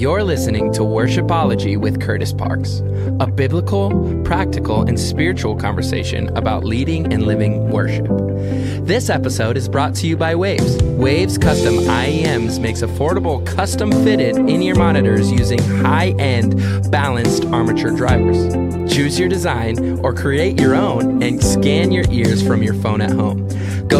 You're listening to Worshipology with Kurtis Parks, a biblical, practical, and spiritual conversation about leading and living worship. This episode is brought to you by WAVS. WAVS Custom IEMs makes affordable, custom fitted in ear monitors using high end, balanced armature drivers. Choose your design or create your own and scan your ears from your phone at home.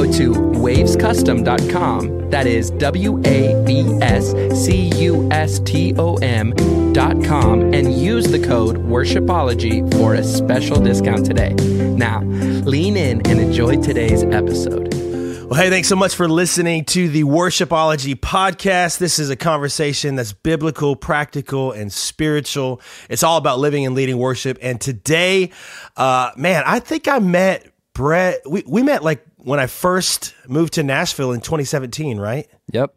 Go to wavscustom.com, that is W A V S C U S T O M.com, and use the code Worshipology for a special discount today. Now, lean in and enjoy today's episode. Well, hey, thanks so much for listening to the Worshipology podcast. This is a conversation that's biblical, practical, and spiritual. It's all about living and leading worship. And today, uh, man, I think I met Brett. We, we met like when I first moved to Nashville in 2017, right? Yep.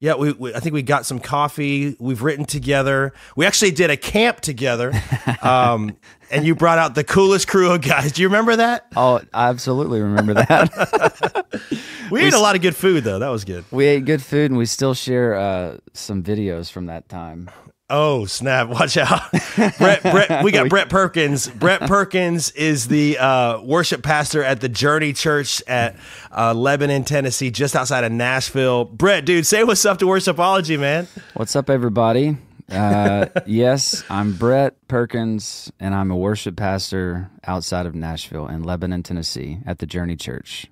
Yeah, we, we, I think we got some coffee. We've written together. We actually did a camp together, um, and you brought out the coolest crew of guys. Do you remember that? Oh, I absolutely remember that. we, we ate a lot of good food, though. That was good. We ate good food, and we still share uh, some videos from that time. Oh snap! Watch out, Brett. Brett, we got Brett Perkins. Brett Perkins is the uh, worship pastor at the Journey Church at uh, Lebanon, Tennessee, just outside of Nashville. Brett, dude, say what's up to Worshipology, man. What's up, everybody? Uh, yes, I'm Brett Perkins, and I'm a worship pastor outside of Nashville in Lebanon, Tennessee, at the Journey Church.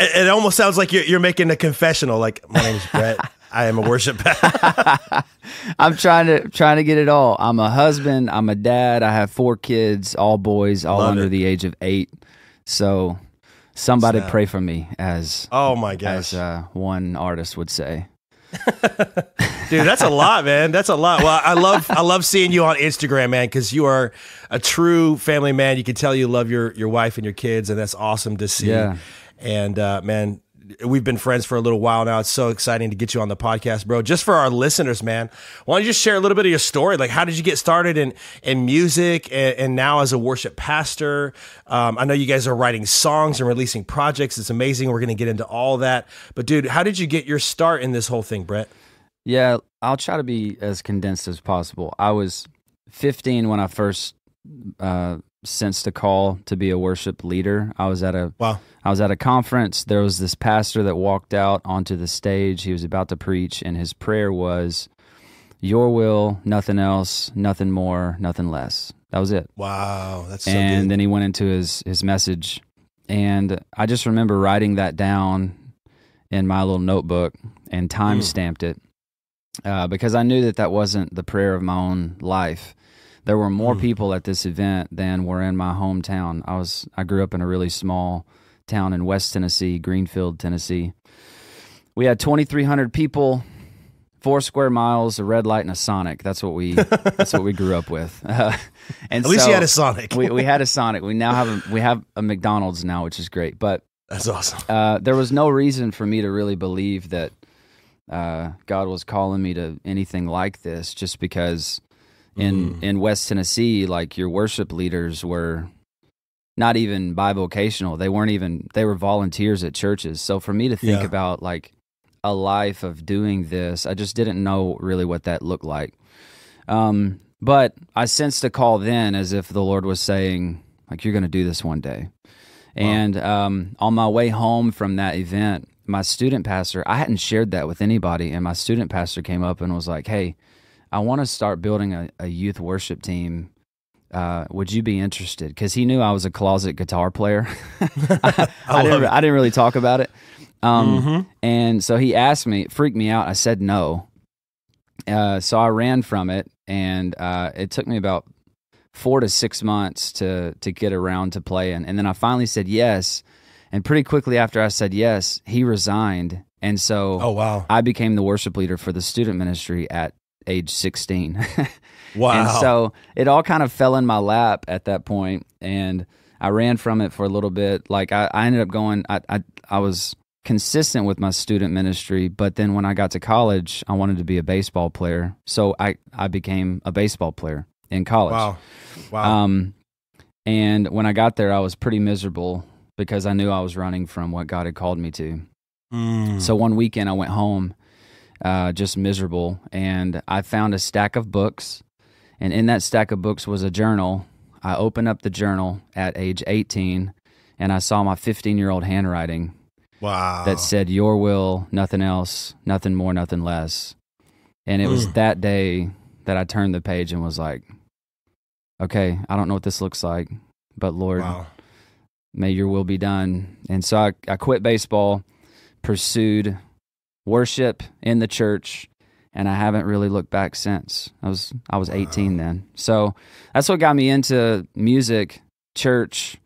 It, it almost sounds like you're, you're making a confessional. Like my name is Brett. I am a worship. I'm trying to trying to get it all. I'm a husband. I'm a dad. I have four kids, all boys, all Love under it. the age of eight. So somebody Snap. pray for me, as Oh my gosh, as uh, one artist would say. dude, that's a lot, man. That's a lot. Well, I love I love seeing you on Instagram, man, because you are a true family man. You can tell you love your your wife and your kids, and that's awesome to see. Yeah. And uh, man, we've been friends for a little while now. It's so exciting to get you on the podcast, bro. Just for our listeners, man, why don't you just share a little bit of your story? Like, how did you get started in in music, and, and now as a worship pastor? Um, I know you guys are writing songs and releasing projects. It's amazing. We're going to get into all that. But dude, how did you get your start in this whole thing, Brett? Yeah, I'll try to be as condensed as possible. I was 15 when I first uh, sensed a call to be a worship leader. I was at a Wow. I was at a conference. There was this pastor that walked out onto the stage. He was about to preach, and his prayer was, "Your will, nothing else, nothing more, nothing less." That was it. Wow, that's so and good. then he went into his his message, and I just remember writing that down in my little notebook and time stamped it uh, because I knew that that wasn't the prayer of my own life. There were more people at this event than were in my hometown. I was I grew up in a really small town in West Tennessee, Greenfield, Tennessee. We had 2,300 people, four square miles, a red light, and a Sonic. That's what we that's what we grew up with. Uh, and At least so you had a Sonic. we we had a Sonic. We now have a we have a McDonald's now, which is great. But that's awesome. uh, there was no reason for me to really believe that uh, God was calling me to anything like this, just because in Mm. in West Tennessee, like your worship leaders were not even bivocational. They weren't even they were volunteers at churches. So for me to think Yeah. about like a life of doing this, I just didn't know really what that looked like. Um, but I sensed a call then, as if the Lord was saying, like, you're going to do this one day. And um, on my way home from that event, my student pastor, I hadn't shared that with anybody, and my student pastor came up and was like, "Hey, I want to start building a, a youth worship team. Uh, would you be interested?" Because he knew I was a closet guitar player. I, I didn't. I didn't really talk about it. Um, And so he asked me, it freaked me out. I said no. Uh, so I ran from it, and uh, it took me about four to six months to to get around to playing, and then I finally said yes. And pretty quickly after I said yes, he resigned, and so Oh wow, I became the worship leader for the student ministry at age sixteen. wow. And so it all kind of fell in my lap at that point, and I ran from it for a little bit. Like I, I ended up going. I, I I was consistent with my student ministry, but then when I got to college, I wanted to be a baseball player, so I I became a baseball player in college. wow, wow. Um, and when I got there, I was pretty miserable because I knew I was running from what God had called me to. Mm. So one weekend I went home uh, just miserable. And I found a stack of books, and in that stack of books was a journal. I opened up the journal at age 18, and I saw my 15 year old handwriting Wow. that said, Your will, nothing else, nothing more, nothing less. And it was Mm. that day that I turned the page and was like, Okay, I don't know what this looks like, but Lord, wow. may your will be done. And so I, I quit baseball, pursued worship in the church, and I haven't really looked back since. I was I was 18 then. So that's what got me into music, church,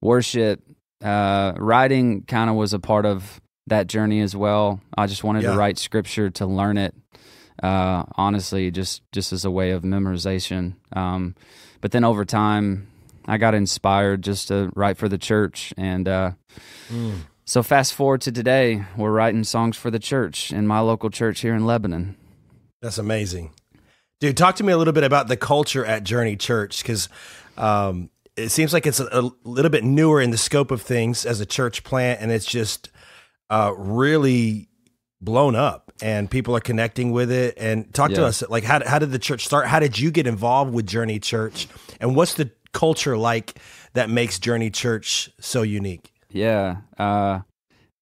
worship. Uh, writing kind of was a part of that journey as well. I just wanted Yeah. to write scripture to learn it. Uh, honestly, just just as a way of memorization. Um, but then over time, I got inspired just to write for the church, and uh, Mm. So fast forward to today, we're writing songs for the church in my local church here in Lebanon. That's amazing. Dude, talk to me a little bit about the culture at Journey Church because um, it seems like it's a, a little bit newer in the scope of things as a church plant, and it's just uh, really blown up, and people are connecting with it. And talk to us, like, how, how did the church start? How did you get involved with Journey Church? And what's the culture like that makes Journey Church so unique? Yeah, uh,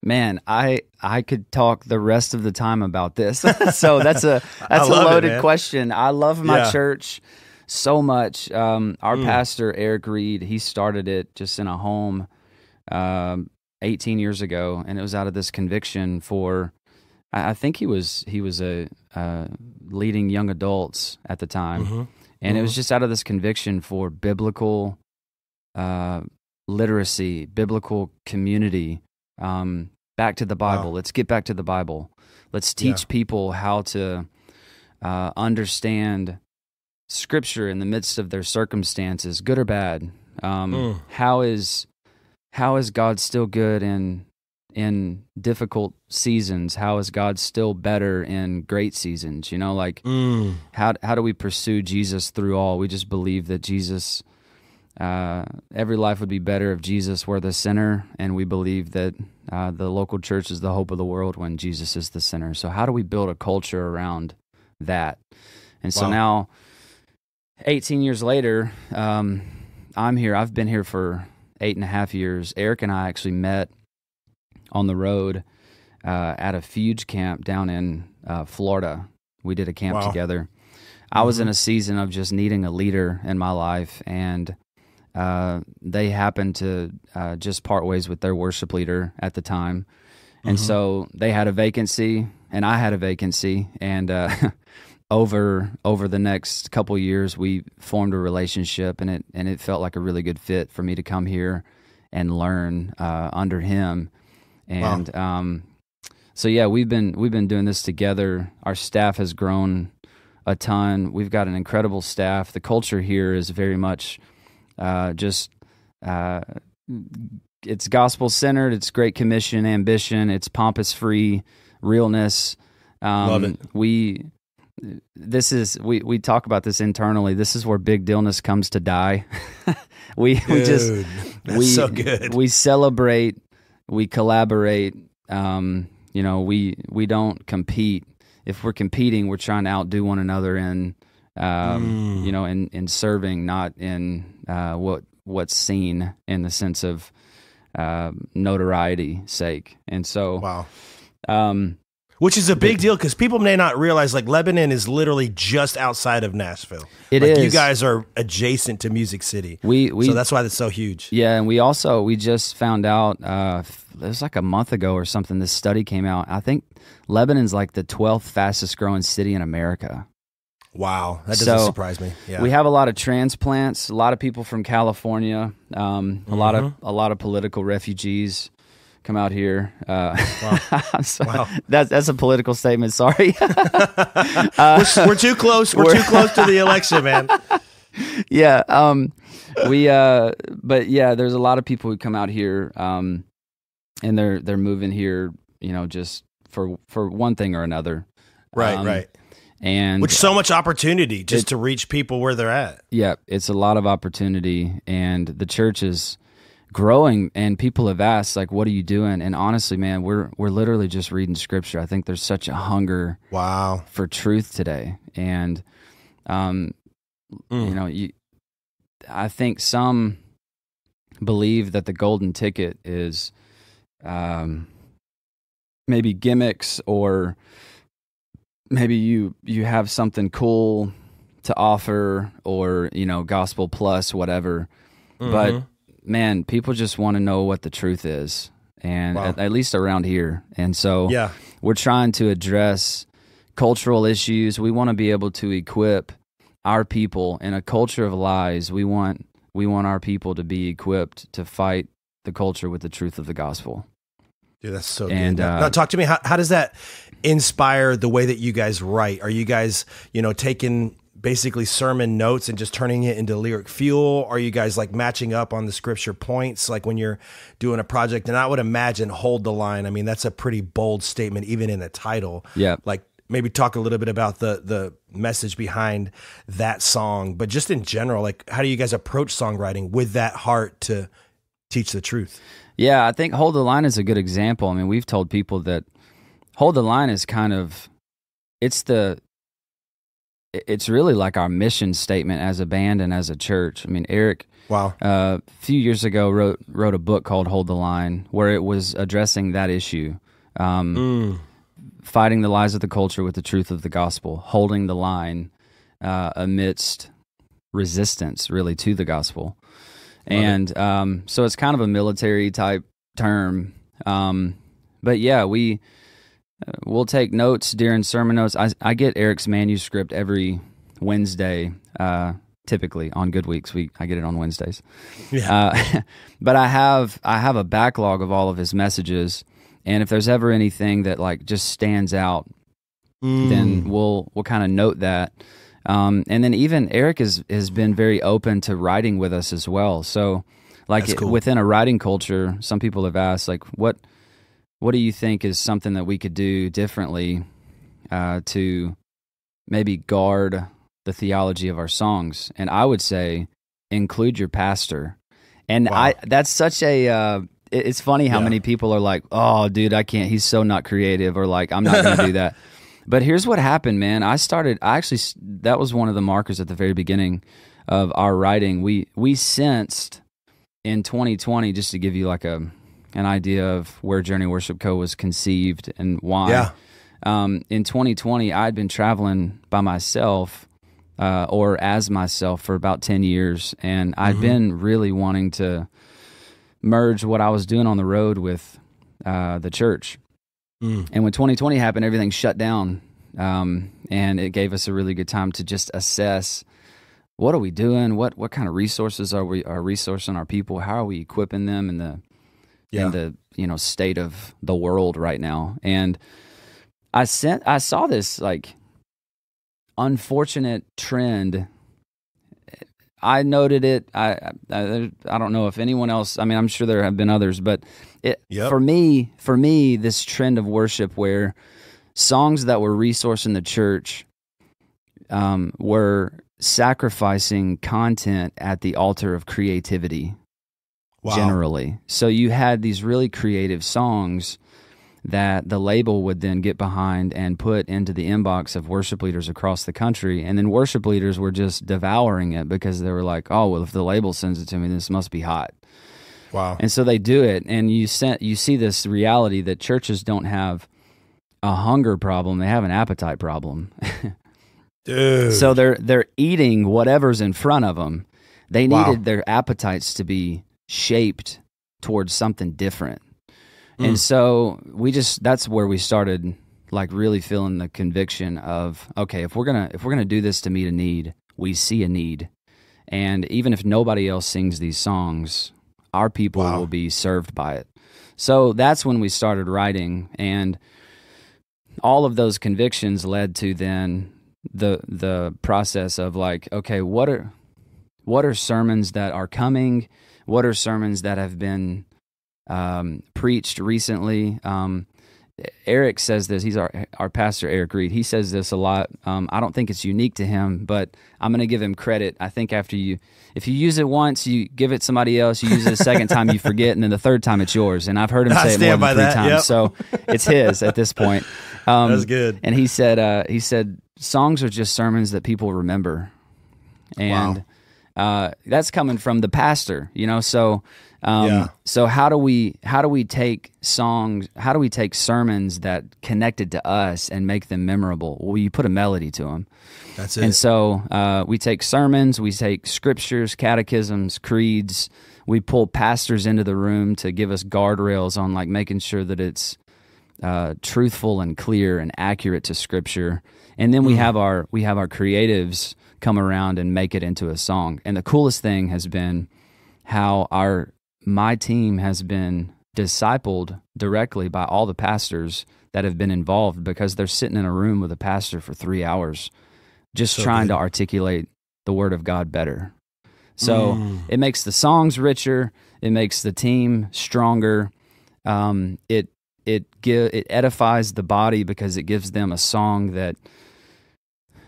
man, I I could talk the rest of the time about this. so that's a that's a love it, loaded question. I love my Yeah. church so much. Um, our Mm. pastor Eric Reed, he started it just in a home um, 18 years ago, and it was out of this conviction for. I I think he was he was a uh, leading young adults at the time, Mhm. and it was just out of this conviction for biblical uh, literacy, biblical community, um, back to the Bible. Wow. Let's get back to the Bible. Let's Yeah. teach people how to uh, understand Scripture in the midst of their circumstances, good or bad. Um, Mm. How is how is God still good in in difficult seasons? How is God still better in great seasons? You know, like Mm. how how do we pursue Jesus through all? We just believe that Jesus, uh, every life would be better if Jesus were the center, and we believe that uh, the local church is the hope of the world when Jesus is the center. So how do we build a culture around that? And so Wow. now, 18 years later, um, I'm here. I've been here for eight and a half years. Eric and I actually met on the road uh, at a fuge camp down in uh, Florida. We did a camp Wow. together. I was in Mhm. a season of just needing a leader in my life, and uh, they happened to uh, just part ways with their worship leader at the time. And Mhm. so they had a vacancy, and I had a vacancy, and uh, over over the next couple years, we formed a relationship, and it and it felt like a really good fit for me to come here and learn uh, under him. And um, so yeah, we've been we've been doing this together. Our staff has grown a ton. We've got an incredible staff. The culture here is very much uh, just uh, it's gospel centered. It's great commission, ambition. It's pompous free realness. Um, Love it. We this is we we talk about this internally. This is where big dealness comes to die. we we just we so good. we celebrate, we collaborate. Um, you know, we we don't compete. If we're competing, we're trying to outdo one another in, um, Mm. you know, in in serving, not in uh, what what's seen in the sense of uh, notoriety sake. And so, wow. um, Which is a big deal because people may not realize like Lebanon is literally just outside of Nashville. It like You guys are adjacent to Music City. we we so that's why it's so huge. Yeah, and we also we just found out uh, it was like a month ago or something. This study came out. I think Lebanon's like the twelfth fastest growing city in America. Wow. That doesn't So, surprise me. Yeah. We have a lot of transplants, a lot of people from California, um, a lot of Mm-hmm. a lot of political refugees come out here. Uh, I'm. Wow. That's that's a political statement. Sorry. we're, we're too close. We're, We're- too close to the election, man. yeah. Um, we, uh, but yeah, there's a lot of people who come out here, um, and they're they're moving here, you know, just for for one thing or another. Right, Um, right. And Which so much opportunity just It- to reach people where they're at. yeah, it's a lot of opportunity, and the church is growing and people have asked like what are you doing and honestly man we're we're literally just reading scripture i think there's such a hunger Wow. for truth today and um Mm. you know you i think some believe that the golden ticket is um maybe gimmicks or maybe you you have something cool to offer or you know gospel plus whatever but Mhm. man people just want to know what the truth is and Wow. at, at least around here and so yeah. we're trying to address cultural issues. We want to be able to equip our people in a culture of lies. We want we want our people to be equipped to fight the culture with the truth of the gospel. Dude, that's so And, good. Uh, now talk to me. How, how does that inspire the way that you guys write? Are you guys, you know, taking basically sermon notes and just turning it into lyric fuel? Are you guys like matching up on the scripture points, like when you're doing a project? And I would imagine hold the line. I mean, that's a pretty bold statement, even in the title. Yeah. Like maybe talk a little bit about the the message behind that song, but just in general, like how do you guys approach songwriting with that heart to teach the truth? Yeah, I think hold the line is a good example. I mean, we've told people that hold the line is kind of it's the it's really like our mission statement as a band and as a church. I mean, Eric Wow. uh, a few years ago wrote wrote a book called Hold the Line, where it was addressing that issue, um, Mm. fighting the lies of the culture with the truth of the gospel, holding the line uh, amidst resistance, really to the gospel, and um, so it's kind of a military type term. Um, but yeah, we uh, we'll take notes during sermon notes. I, I get Eric's manuscript every Wednesday. Uh, typically on good weeks, we I get it on Wednesdays. Yeah. Uh, but I have I have a backlog of all of his messages, and if there's ever anything that like just stands out, Mm. then we'll we'll kind of note that. Um, and then even Eric has has been very open to writing with us as well. So, like cool. within a writing culture, some people have asked like, what what do you think is something that we could do differently uh, to maybe guard the theology of our songs? And I would say include your pastor. And Wow. I that's such a uh, it- it's funny how Yeah. many people are like, "Oh, dude, I can't. He's so not creative," or like, "I'm not going to do that." But here's what happened, man. I started. I actually that was one of the markers at the very beginning of our writing. We we sensed in 2020, just to give you like a an idea of where Journey Worship Co was conceived and why. Yeah. Um, in 2020, I'd been traveling by myself uh, or as myself for about 10 years, and I'd been really wanting to merge what I was doing on the road with uh, the church. Mm. And when 2020 happened, everything shut down. Um, and it gave us a really good time to just assess what are we doing? What what kind of resources are we are resourcing our people? How are we equipping them in the Yeah. in the you know state of the world right now? And I sent I saw this like unfortunate trend. I noted it. I, I I don't know if anyone else. I mean, I'm sure there have been others, but it Yep. for me for me this trend of worship where songs that were resourcing the church um, were sacrificing content at the altar of creativity Wow. generally. So you had these really creative songs that the label would then get behind and put into the inbox of worship leaders across the country. And then worship leaders were just devouring it because they were like, oh, well, if the label sends it to me, this must be hot. Wow. And so they do it. And you, sent, you see this reality that churches don't have a hunger problem, they have an appetite problem. Dude. So they're they're eating whatever's in front of them. They Wow. needed their appetites to be shaped towards something different. Mm. And so we just that's where we started like really feeling the conviction of okay, if we're going to if we're going to do this to meet a need, we see a need. And even if nobody else sings these songs, our people Wow. will be served by it. So that's when we started writing and all of those convictions led to then the the process of like okay what are what are sermons that are coming what are sermons that have been um, preached recently um, Eric says this. He's our our pastor, Eric Reed. He says this a lot. Um, I don't think it's unique to him, but I'm going to give him credit. I think after you, if you use it once, you give it somebody else. You use it a second time, you forget, and then the third time it's yours. And I've heard him I say it more than three that, times, yep. so it's his at this point. Um, That's good. And he said, uh, he said, songs are just sermons that people remember, and uh, that's coming from the pastor, you know. So, um, Yeah. so how do we how do we take songs? How do we take sermons that connected to us and make them memorable? Well, you put a melody to them. That's it. And so uh, we take sermons, we take scriptures, catechisms, creeds. We pull pastors into the room to give us guardrails on like making sure that it's uh, truthful and clear and accurate to scripture. And then we have our we have our creatives come around and make it into a song. And the coolest thing has been how our my team has been discipled directly by all the pastors that have been involved because they're sitting in a room with a pastor for three hours just So trying good. to articulate the word of God better. So Mm. it makes the songs richer. It makes the team stronger. Um, it it give it edifies the body because it gives them a song that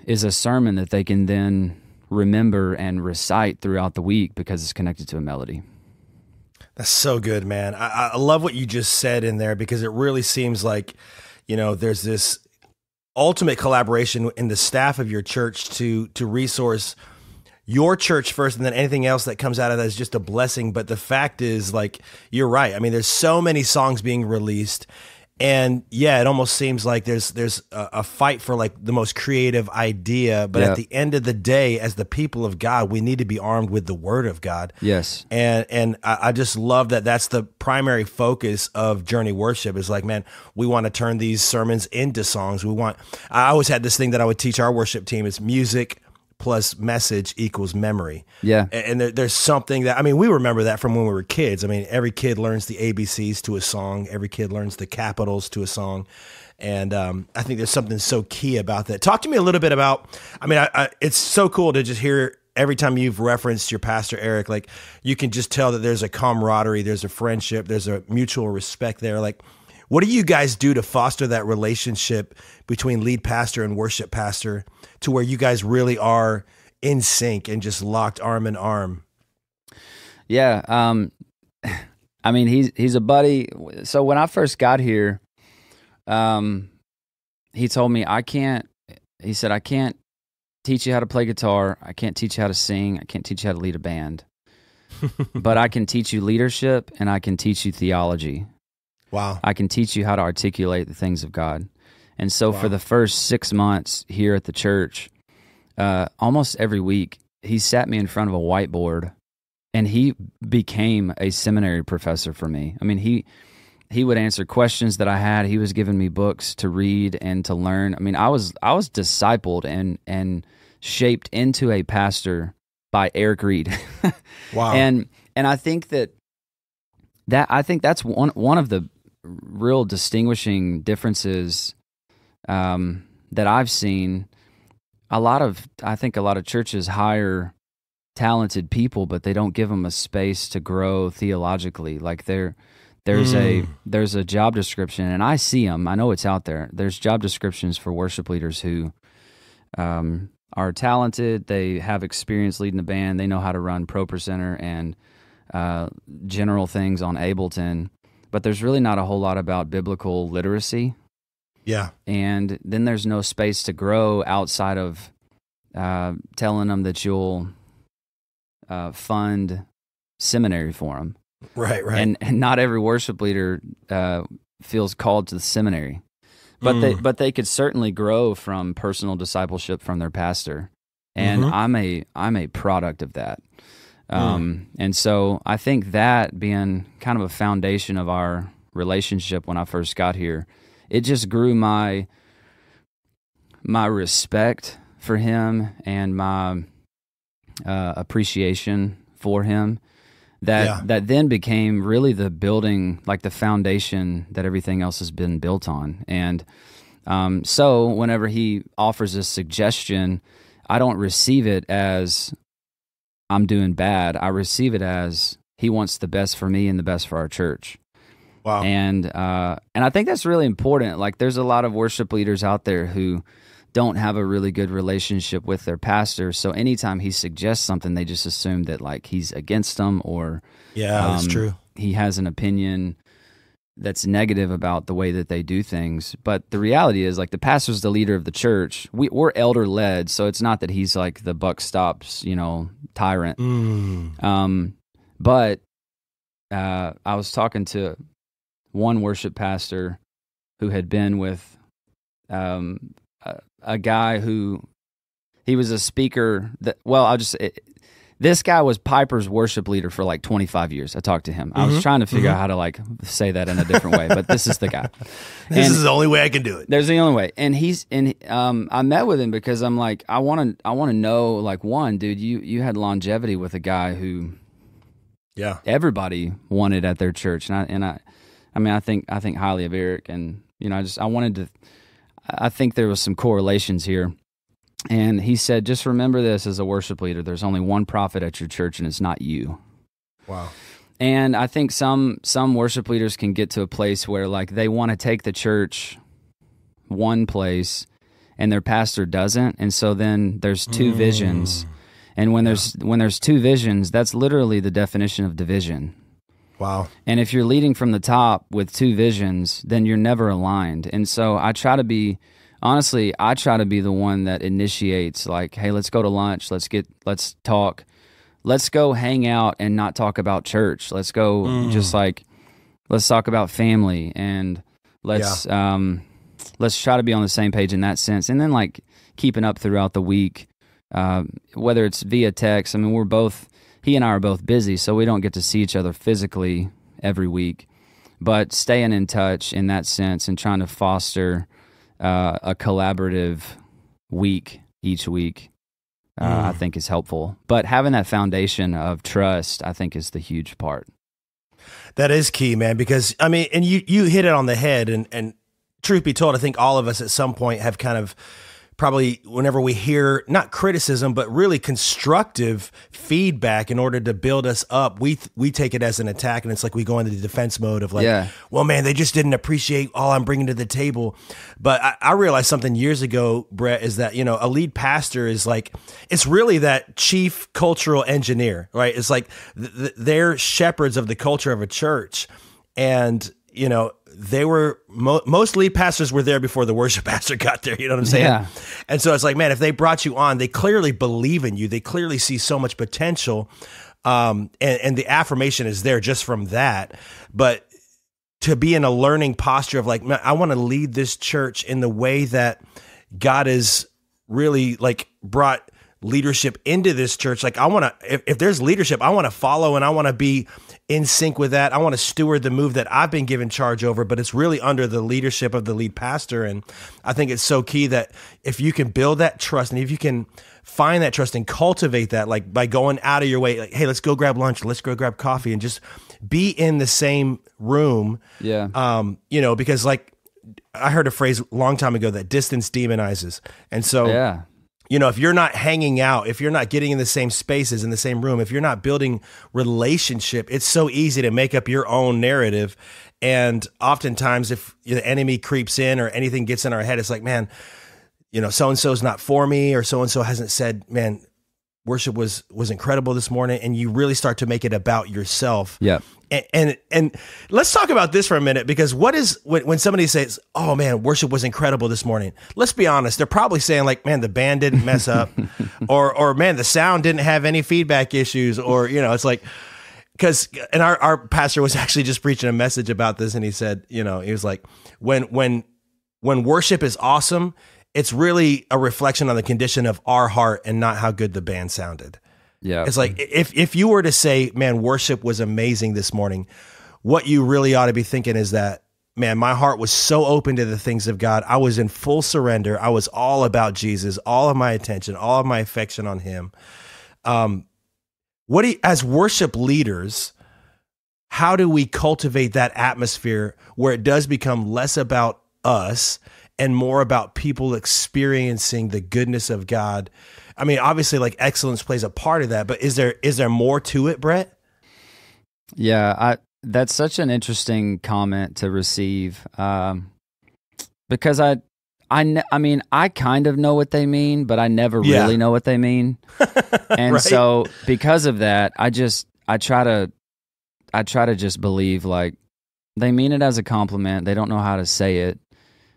is a sermon that they can then remember and recite throughout the week because it's connected to a melody. That's so good, man. I, I love what you just said in there because it really seems like, you know, there's this ultimate collaboration in the staff of your church to to resource your church first and then anything else that comes out of that is just a blessing. But the fact is like you're right. I mean there's so many songs being released and yeah it almost seems like there's there's a, a fight for like the most creative idea but Yeah. at the end of the day as the people of god we need to be armed with the word of god Yes. and and I, I just love that that's the primary focus of journey worship is like man we want to turn these sermons into songs we want i always had this thing that i would teach our worship team is music plus message equals memory Yeah. and, and there, there's something that i mean we remember that from when we were kids i mean every kid learns the abcs to a song every kid learns the capitals to a song and um, I think there's something so key about that. Talk to me a little bit about. I mean, I, I, it's so cool to just hear every time you've referenced your pastor Eric. Like you can just tell that there's a camaraderie, there's a friendship, there's a mutual respect there. Like, what do you guys do to foster that relationship between lead pastor and worship pastor to where you guys really are in sync and just locked arm in arm? Yeah. Um, I mean, he's he's a buddy. So when I first got here, um, he told me I can't. He said I can't teach you how to play guitar. I can't teach you how to sing. I can't teach you how to lead a band. but I can teach you leadership and I can teach you theology. Wow. I can teach you how to articulate the things of God. And so for the first six months here at the church, uh, almost every week, he sat me in front of a whiteboard and he became a seminary professor for me. I mean, he he would answer questions that I had. He was giving me books to read and to learn. I mean, I was I was discipled and and shaped into a pastor by Eric Reed. Wow. and and I think that that I think that's one one of the real distinguishing differences um, that I've seen. A lot of I think a lot of churches hire talented people, but they don't give them a space to grow theologically. Like there, there's a Mm. there's a job description, and I see them. I know it's out there. There's job descriptions for worship leaders who um, are talented. They have experience leading a band. They know how to run ProPresenter and uh, general things on Ableton. But there's really not a whole lot about biblical literacy. Yeah. And then there's no space to grow outside of uh, telling them that you'll uh, fund seminary for them. Right. Right. And, and not every worship leader uh, feels called to the seminary but they Mm. but they could certainly grow from personal discipleship from their pastor and Mhm. i'm a i'm a product of that Mm. um, and so i think that being kind of a foundation of our relationship when i first got here it just grew my my respect for him and my uh, appreciation for him that Yeah. that then became really the building like the foundation that everything else has been built on. And um, so whenever he offers a suggestion i don't receive it as i'm doing bad. I receive it as he wants the best for me and the best for our church Wow. And uh, and I think that's really important. Like, there's a lot of worship leaders out there who don't have a really good relationship with their pastor. So anytime he suggests something, they just assume that like he's against them or Yeah, that's um, true. he has an opinion that's negative about the way that they do things. But the reality is, like, the pastor's the leader of the church. We, we're elder led, so it's not that he's like the buck stops, you know, tyrant. Mm. Um, but uh, I was talking to one worship pastor who had been with um, a, a guy who he was a speaker that well I'll just it, this guy was Piper's worship leader for like 25 years. I talked to him. I was trying to figure out how to like say that in a different way, but this is the guy. This And- is the only way I can do it. there's the only way, and he's and um, I met with him because I'm like, I want to, I want to know, like, one, dude, you you had longevity with a guy who Yeah. everybody wanted at their church, and I and I, I mean, I think I think highly of Eric, and you know, I just I wanted to, I think there was some correlations here, and he said, just remember this as a worship leader, there's only one prophet at your church, and it's not you. Wow. And I think some some worship leaders can get to a place where like they want to take the church one place and their pastor doesn't and so then there's two visions. Mm. And when there's when there's two visions, that's literally the definition of division. Wow. And if you're leading from the top with two visions, then you're never aligned. And so I try to be honestly, I try to be the one that initiates like, hey, let's go to lunch, let's get let's talk. Let's go hang out and not talk about church. Let's go just like let's talk about family and let's um let's try to be on the same page in that sense. And then like keeping up throughout the week, uh, whether it's via text. I mean, we're both he and I are both busy, so we don't get to see each other physically every week. But staying in touch in that sense and trying to foster uh, a collaborative week each week, uh, I think is helpful. But having that foundation of trust, I think, is the huge part. That is key, man, because I mean, and you you hit it on the head and and truth be told, I think all of us at some point have kind of probably whenever we hear not criticism but really constructive feedback in order to build us up we we take it as an attack and it's like we go into the defense mode of like Yeah. well man they just didn't appreciate all i'm bringing to the table. But I, I realized something years ago brett is that you know a lead pastor is like it's really that chief cultural engineer right? It's like th- th- they're shepherds of the culture of a church. And you know they were mo- most lead pastors were there before the worship pastor got there you know what i'm saying? Yeah. and so it's like man if they brought you on they clearly believe in you. They clearly see so much potential um, and, and the affirmation is there just from that. But to be in a learning posture of like man, i want to lead this church in the way that god is really like brought leadership into this church. Like i want to if, if there's leadership i want to follow and i want to be in sync with that i want to steward the move that i've been given charge over but it's really under the leadership of the lead pastor and i think it's so key that if you can build that trust and if you can find that trust and cultivate that like by going out of your way like hey let's go grab lunch let's go grab coffee and just be in the same room Yeah. um you know because like i heard a phrase a long time ago that distance demonizes and so yeah. You know if you're not hanging out if you're not getting in the same spaces in the same room if you're not building relationship it's so easy to make up your own narrative. And oftentimes if the enemy creeps in or anything gets in our head it's like man you know so and so's not for me or so and so hasn't said man worship was was incredible this morning and you really start to make it about yourself Yeah. and, and and let's talk about this for a minute because what is when, when somebody says oh man worship was incredible this morning let's be honest they're probably saying like man the band didn't mess up or or man the sound didn't have any feedback issues or you know it's like because and our, our pastor was actually just preaching a message about this and he said you know he was like when when when worship is awesome it's really a reflection on the condition of our heart and not how good the band sounded Yeah. it's like if if you were to say, "Man, worship was amazing this morning," what you really ought to be thinking is that, "Man, my heart was so open to the things of God. I was in full surrender. I was all about Jesus, all of my attention, all of my affection on Him." Um, what do you, as worship leaders? How do we cultivate that atmosphere where it does become less about us and more about people experiencing the goodness of God? I mean, obviously, like excellence plays a part of that, but is there is there more to it, Brett? Yeah, I that's such an interesting comment to receive um, because I I I mean I kind of know what they mean, but I never Yeah. really know what they mean, and Right. so because of that, I just I try to I try to just believe like they mean it as a compliment. They don't know how to say it,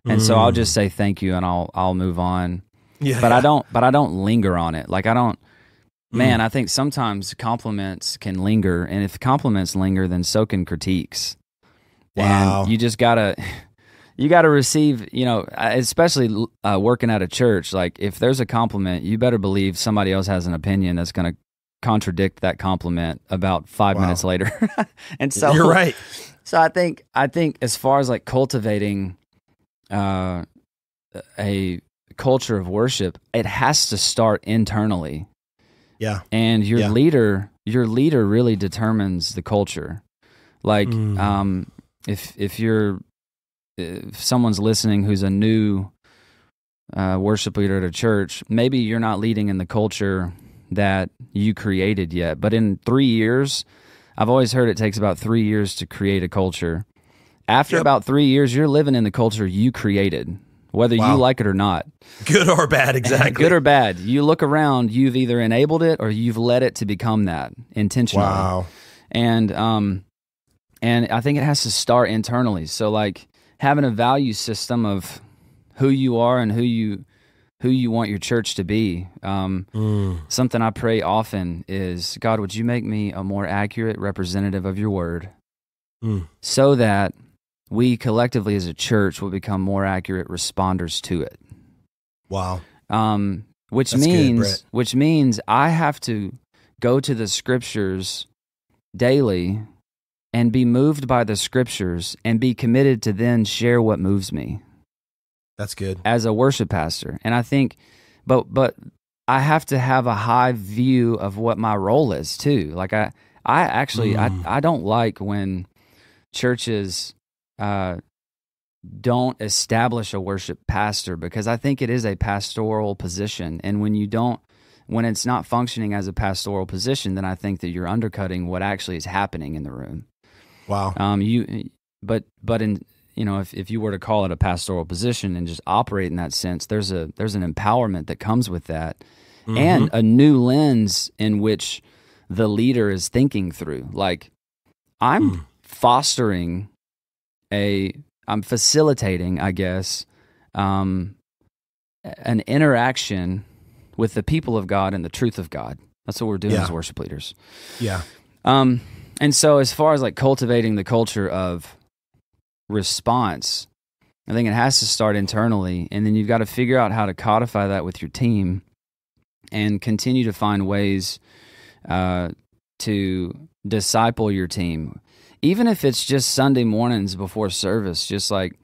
and so I'll Mm. just say thank you and I'll I'll move on. Yeah, But. I don't but I don't linger on it. Like I don't. Mm. Man, I think sometimes compliments can linger, and if compliments linger, then so can critiques. Wow. And you just gotta, you gotta receive. You know, uh, especially uh, working at a church. Like, if there's a compliment, you better believe somebody else has an opinion that's gonna contradict that compliment about five Wow. minutes later. and so You're right. so I think I think as far as like cultivating uh, a culture of worship, it has to start internally, Yeah. and your Yeah. leader your leader really determines the culture. Like, Mm. um, if if you're if someone's listening who's a new uh, worship leader at a church, maybe you're not leading in the culture that you created yet. But in three years, I've always heard it takes about three years to create a culture. After Yep. about three years, you're living in the culture you created, whether Wow. you like it or not. Good or bad, exactly. Good or bad. You look around, you've either enabled it or you've led it to become that intentionally. Wow. And um and I think it has to start internally. So like having a value system of who you are and who you who you want your church to be. Um Mm. something I pray often is God, would you make me a more accurate representative of your word Mm. so that we collectively as a church will become more accurate responders to it Wow. um, which That's means Brett. which means I have to go to the scriptures daily and be moved by the scriptures and be committed to then share what moves me That's good. as a worship pastor. And I think, but but I have to have a high view of what my role is too. Like I I actually Mm. I I don't like when churches uh don't establish a worship pastor because I think it is a pastoral position and when you don't when it's not functioning as a pastoral position then I think that you're undercutting what actually is happening in the room. Wow. Um, you, but but in you know if, if you were to call it a pastoral position and just operate in that sense, there's a there's an empowerment that comes with that, Mm-hmm. and a new lens in which the leader is thinking through. Like I'm Mm. fostering a I'm facilitating, I guess, um, an interaction with the people of God and the truth of God. That's what we're doing Yeah. as worship leaders. Yeah. Um, and so as far as like cultivating the culture of response, I think it has to start internally, and then you've got to figure out how to codify that with your team, and continue to find ways uh, to disciple your team, even if it's just Sunday mornings before service. Just like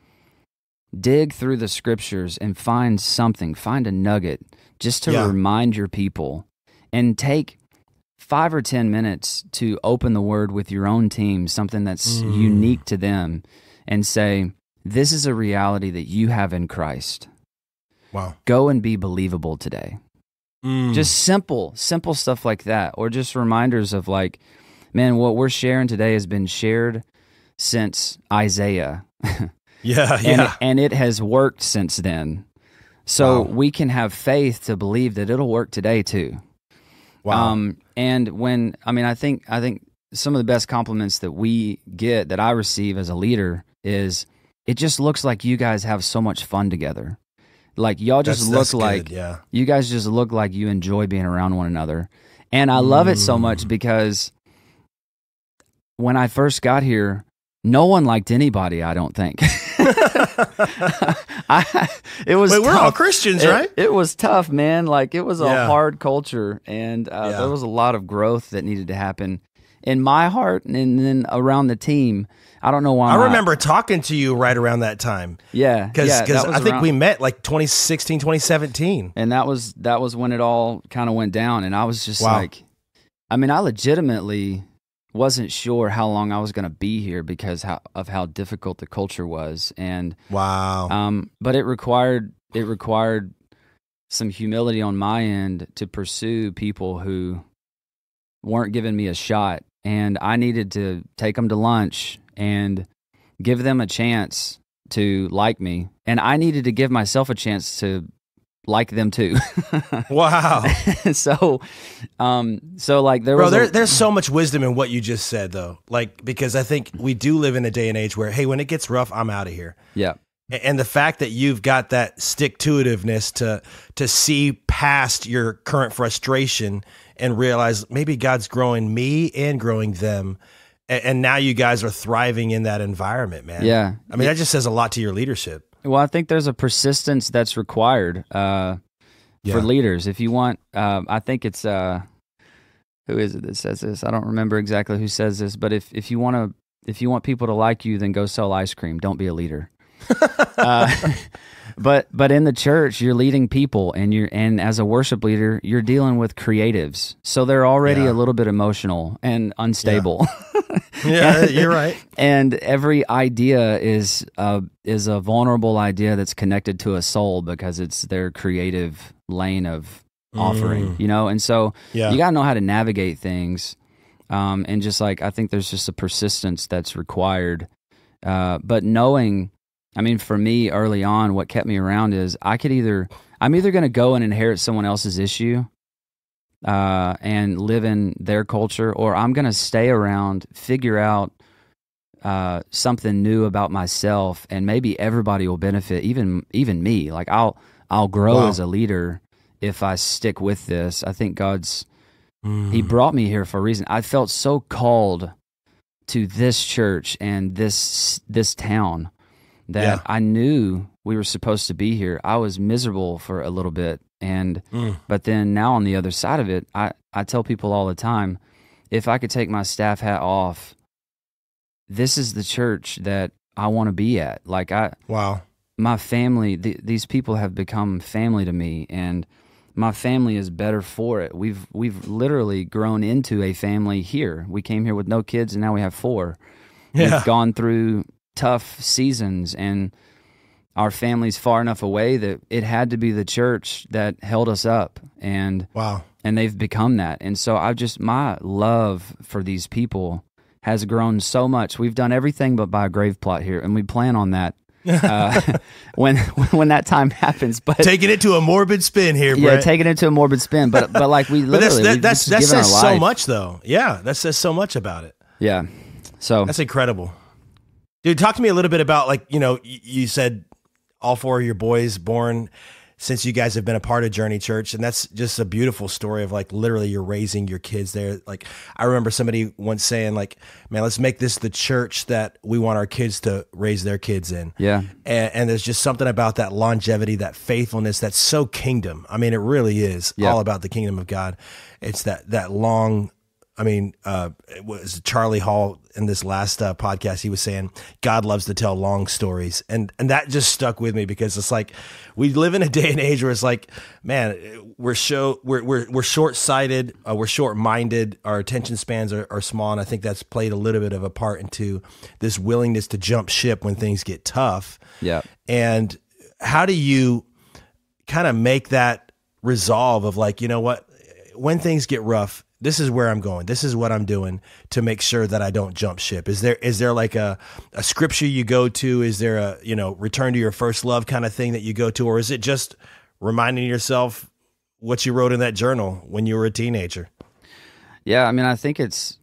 dig through the scriptures and find something, find a nugget, just to Yeah. remind your people, and take five or 10 minutes to open the word with your own team, something that's Mm. unique to them, and say, This is a reality that you have in Christ. Wow. Go and be believable today. Mm. Just simple, simple stuff like that. Or just reminders of, like, man, what we're sharing today has been shared since Isaiah. yeah. and, Yeah. and it has worked since then. So Wow. we can have faith to believe that it'll work today too. wow. Um, and when I mean, I think I think some of the best compliments that we get that I receive as a leader is it just looks like you guys have so much fun together. Like y'all just That's- look that's like good, yeah. you guys just look like you enjoy being around one another. And I love it so much Mm. because when I first got here, no one liked anybody, I don't think. I, it was Wait, we're all. Christians, It- right? It, was tough, man. Like it was a Yeah. hard culture, and uh, Yeah. there was a lot of growth that needed to happen in my heart, and then around the team. I don't know why. I remember talking to you right around that time yeah, because yeah, I think around- we met like 2016, 2017. and that was that was when it all kind of went down, and I was just Wow. like, I mean, I legitimately wasn't sure how long I was going to be here because how, of how difficult the culture was, and Wow. Um, but it required it required some humility on my end to pursue people who weren't giving me a shot and I needed to take them to lunch and give them a chance to like me, and I needed to give myself a chance to like them too. Wow. so, um, so like there Bro, was there, a, there's so much wisdom in what you just said, though. Like, because I think we do live in a day and age where, hey, when it gets rough, I'm out of here. yeah, And the fact that you've got that stick to itiveness to to see past your current frustration and realize maybe God's growing me and growing them, and, and now you guys are thriving in that environment, man. yeah. I mean, that just says a lot to your leadership. Well, I think there's a persistence that's required uh, Yeah. for leaders. If you want, uh, I think it's uh, who is it that says this? I don't remember exactly who says this, but if if you want to if you want people to like you, then go sell ice cream. Don't be a leader. but but in the church, you're leading people, and you're and as a worship leader, you're dealing with creatives, so they're already Yeah. a little bit emotional and unstable. Yeah, you're right. and every idea is uh, is a vulnerable idea that's connected to a soul because it's their creative lane of offering, you know. And so Yeah. you got to know how to navigate things, um, and just like I think there's just a persistence that's required. Uh, but knowing, I mean, for me early on, what kept me around is I could either I'm either going to go and inherit someone else's issue uh, and live in their culture, or I'm going to stay around, figure out uh, something new about myself, and maybe everybody will benefit, even even me. Like I'll I'll grow Wow. as a leader if I stick with this. I think God's Mm. He brought me here for a reason. I felt so called to this church and this this town that Yeah. I knew we were supposed to be here. I was miserable for a little bit and Mm. but then now on the other side of it, I, I tell people all the time, if I could take my staff hat off, this is the church that I want to be at. Like I Wow. my family th- these people have become family to me and my family is better for it we've we've literally grown into a family here we came here with no kids and now we have four Yeah. we've gone through tough seasons and our family's far enough away that it had to be the church that held us up and Wow. and they've become that. And so I've just my love for these people has grown so much. We've done everything but buy a grave plot here, and we plan on that uh, when when that time happens. But Taking it to a morbid spin here, yeah, taking it to a morbid spin. But but like we but that's literally that, that's that says so much, though. Yeah, that says so much about it. Yeah. So That's incredible, dude. Talk to me a little bit about like you know you said all four of your boys born since you guys have been a part of Journey Church, and that's just a beautiful story of like literally you're raising your kids there. Like I remember somebody once saying like, "Man, let's make this the church that we want our kids to raise their kids in." yeah, and, and there's just something about that longevity, that faithfulness that's so kingdom. I mean, it really is Yeah. all about the kingdom of God. It's that that long. I mean, uh, it was Charlie Hall in this last uh, podcast. He was saying God loves to tell long stories, and and that just stuck with me because it's like we live in a day and age where it's like, man, we're show we're we're we're short sighted, uh, we're short minded, our attention spans are, are small, and I think that's played a little bit of a part into this willingness to jump ship when things get tough. yeah. And how do you kind of make that resolve of like, you know what, when things get rough, this is where I'm going. This is what I'm doing to make sure that I don't jump ship. Is there is there like a, a scripture you go to? Is there a, you know, return to your first love kind of thing that you go to? Or is it just reminding yourself what you wrote in that journal when you were a teenager? Yeah, I mean, I think it's.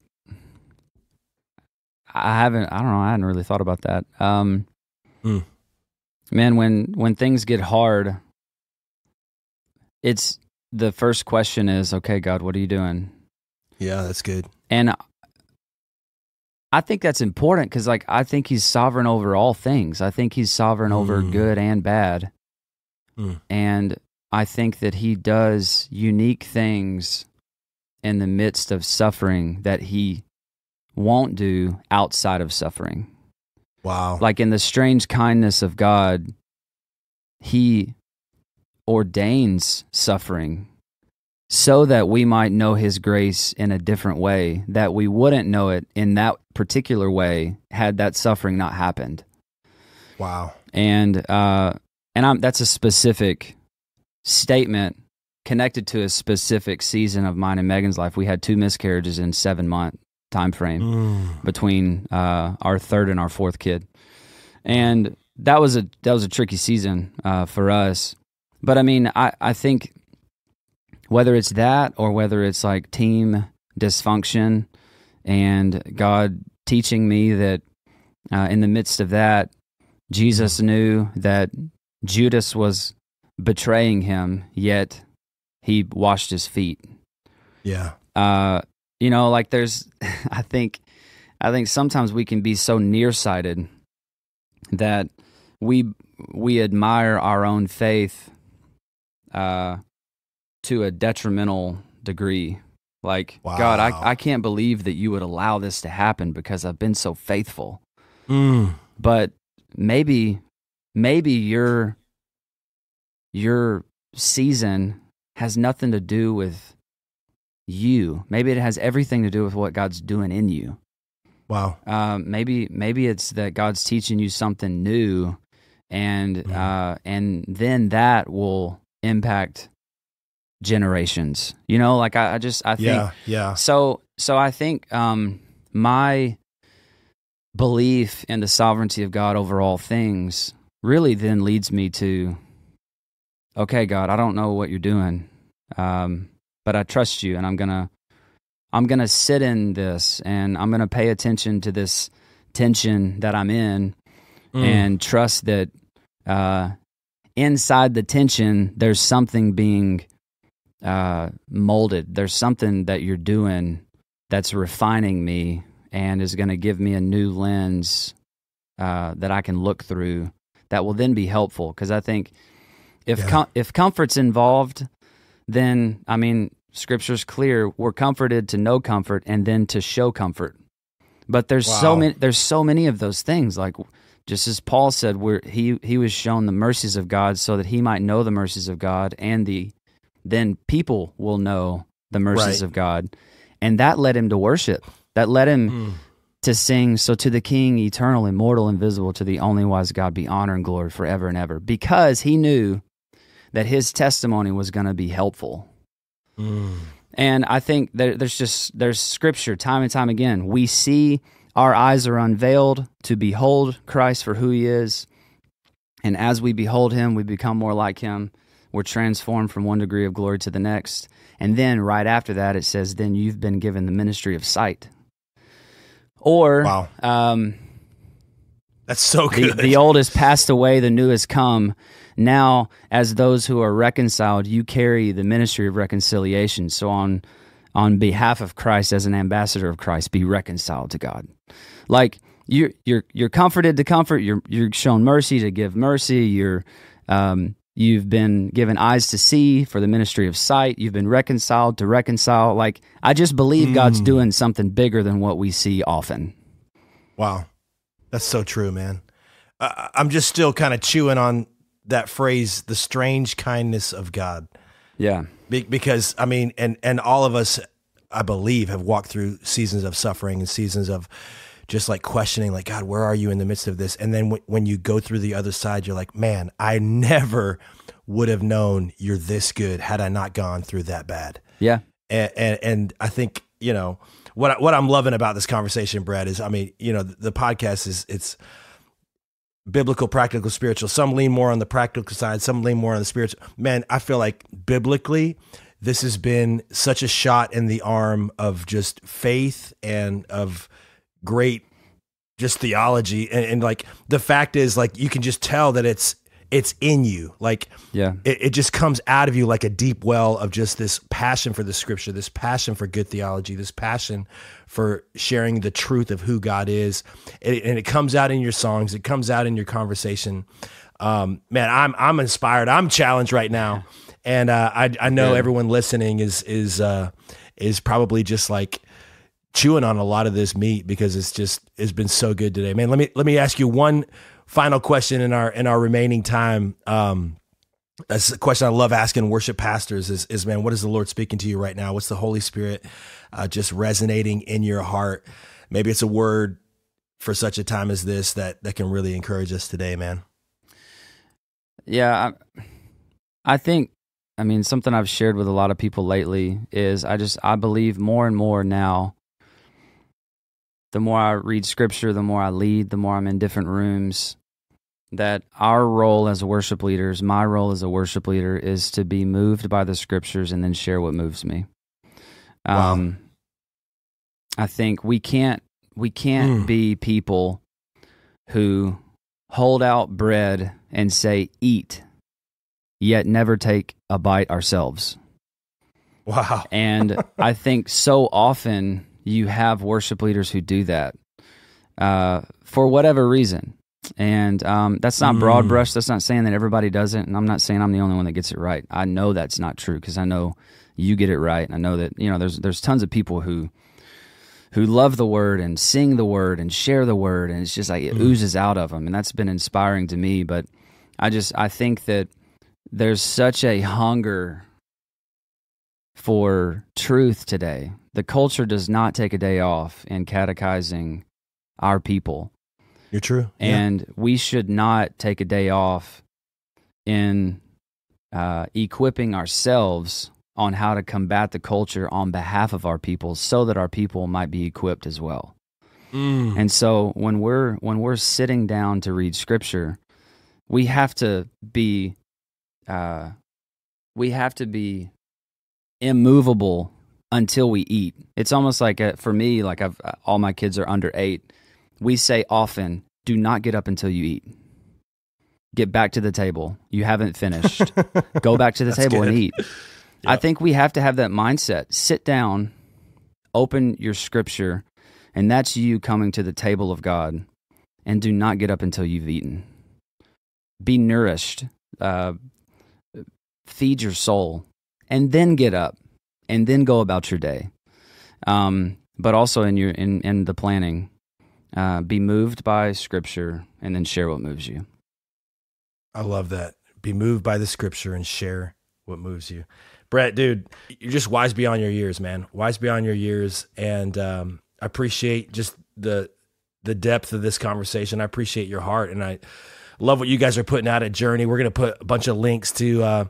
I haven't. I don't know. I hadn't really thought about that. Um, Hmm. Man, when when things get hard, it's the first question is, okay, God, what are you doing? Yeah, that's good. And I think that's important because, like, I think He's sovereign over all things. I think He's sovereign over Mm. good and bad, Mm. and I think that He does unique things in the midst of suffering that He won't do outside of suffering. Wow. Like in the strange kindness of God, He ordains suffering so that we might know His grace in a different way, that we wouldn't know it in that particular way had that suffering not happened. wow. And uh, and I'm that's a specific statement connected to a specific season of mine and Megan's life. We had two miscarriages in seven month time frame Mm. between uh, our third and our fourth kid, and that was a that was a tricky season uh, for us. But I mean, I I think whether it's that or whether it's like team dysfunction and God teaching me that uh, in the midst of that, Jesus knew that Judas was betraying him, yet he washed his feet Yeah. uh, you know, like there's, I think, I think sometimes we can be so nearsighted that we we admire our own faith uh, to a detrimental degree. Like God, I I can't believe that you would allow this to happen because I've been so faithful. Mm. But maybe maybe your your season has nothing to do with you. Maybe it has everything to do with what God's doing in you. Wow. Um, maybe maybe it's that God's teaching you something new, and Mhm. uh, and then that will impact generations. You know, like I, I just I think Yeah. Yeah. so so I think um my belief in the sovereignty of God over all things really then leads me to okay God, I don't know what you're doing. Um but I trust you and I'm going to I'm going to sit in this and I'm going to pay attention to this tension that I'm in Mm. and trust that uh, inside the tension, there's something being uh, molded. There's something that you're doing that's refining me and is going to give me a new lens uh, that I can look through that will then be helpful. Because I think if Yeah. com- if comfort's involved, then I mean, Scripture's clear. We're comforted to know comfort and then to show comfort. But there's so many. There's so many of those things. Like just as Paul said, where he he was shown the mercies of God so that he might know the mercies of God, and the then people will know the mercies Right. of God, and that led him to worship. That led him Mm. to sing. So to the King, eternal, immortal, invisible, to the only wise God, be honor and glory forever and ever, because he knew that his testimony was going to be helpful. Mm. And I think there, there's just there's scripture time and time again. We see our eyes are unveiled to behold Christ for who He is, and as we behold Him, we become more like Him. We're transformed from one degree of glory to the next, and then right after that, it says, "Then you've been given the ministry of sight." Or Wow. um, That's so the, good. the old has passed away, the new has come. Now, as those who are reconciled, you carry the ministry of reconciliation. So, on on behalf of Christ, as an ambassador of Christ, be reconciled to God. Like you're you're you're comforted to comfort. You're you're shown mercy to give mercy. You're um, you've been given eyes to see for the ministry of sight. You've been reconciled to reconcile. Like I just believe God's Mm. doing something bigger than what we see often. Wow. That's so true, man. I I'm just still kind of chewing on that phrase, the strange kindness of God. Yeah. Be- because I mean, and and all of us, I believe, have walked through seasons of suffering and seasons of just like questioning, like God, where are you in the midst of this? And then w- when you go through the other side, you're like, man, I never would have known you're this good had I not gone through that bad. Yeah. And and, and I think you know what I- what I'm loving about this conversation, Brad, is I mean, you know, the, the podcast is it's biblical, practical, spiritual. Some lean more on the practical side, some lean more on the spiritual. Man, I feel like biblically, this has been such a shot in the arm of just faith and of great just theology and, and like the fact is like you can just tell that it's it's in you like Yeah. it, it just comes out of you like a deep well of just this passion for the scripture, this passion for good theology, this passion for sharing the truth of who God is. And it, and it comes out in your songs, it comes out in your conversation. Um, man, I'm I'm inspired. I'm challenged right now, and uh, I I know Good. everyone listening is is uh, is probably just like chewing on a lot of this meat because it's just it's been so good today, man. Let me let me ask you one final question in our in our remaining time. Um, that's a question I love asking worship pastors is, is man, what is the Lord speaking to you right now? What's the Holy Spirit uh, just resonating in your heart? Maybe it's a word for such a time as this that that can really encourage us today, man. Yeah, I, I think I mean something I've shared with a lot of people lately is I just I believe more and more now the more I read scripture, the more I lead, the more I'm in different rooms, that our role as worship leaders, my role as a worship leader, is to be moved by the scriptures and then share what moves me. Wow. Um, I think we can't we can't Mm. be people who hold out bread and say eat, yet never take a bite ourselves. Wow. And I think so often you have worship leaders who do that uh, for whatever reason. And um, that's not broad Mm. brush. That's not saying that everybody does it. And I'm not saying I'm the only one that gets it right. I know that's not true because I know you get it right. And I know that you know there's there's tons of people who who love the word and sing the word and share the word, and it's just like it oozes out of them, and that's been inspiring to me. But I just I think that there's such a hunger for truth today. The culture does not take a day off in catechizing our people. You're true. And we should not take a day off in uh, equipping ourselves on how to combat the culture on behalf of our people so that our people might be equipped as well. Mm. And so when we're when we're sitting down to read scripture, we have to be uh, we have to be immovable until we eat. It's almost like a, for me, like I've all my kids are under eight. We say often, "Do not get up until you eat. Get back to the table. You haven't finished. Go back to the table and good. eat." I think we have to have that mindset. Sit down, open your scripture, and that's you coming to the table of God. And do not get up until you've eaten. Be nourished. Uh, feed your soul, and then get up, and then go about your day. Um, but also in your in in the planning, uh, be moved by Scripture, and then share what moves you. I love that. Be moved by the scripture and share what moves you. Brett, dude, you're just wise beyond your years, man. Wise beyond your years. And um, I appreciate just the the depth of this conversation. I appreciate your heart. And I love what you guys are putting out at Journey. We're going to put a bunch of links to uh,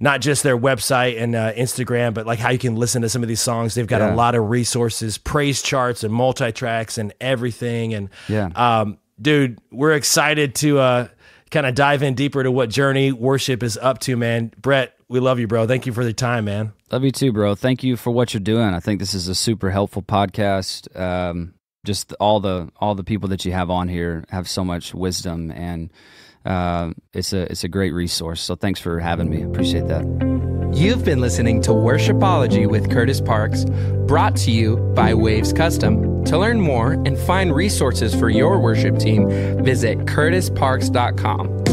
not just their website and uh, Instagram, but like how you can listen to some of these songs. They've got a lot of resources, praise charts and multi tracks and everything. And Yeah. um, dude, we're excited to uh, kind of dive in deeper to what Journey Worship is up to, man. Brett, we love you, bro. Thank you for the time, man. Love you too, bro. Thank you for what you're doing. I think this is a super helpful podcast. Um, just all the all the people that you have on here have so much wisdom, and uh, it's a it's a great resource. So thanks for having me. Appreciate that. You've been listening to Worshipology with Kurtis Parks, brought to you by WAVS Custom. To learn more and find resources for your worship team, visit kurtisparks.com.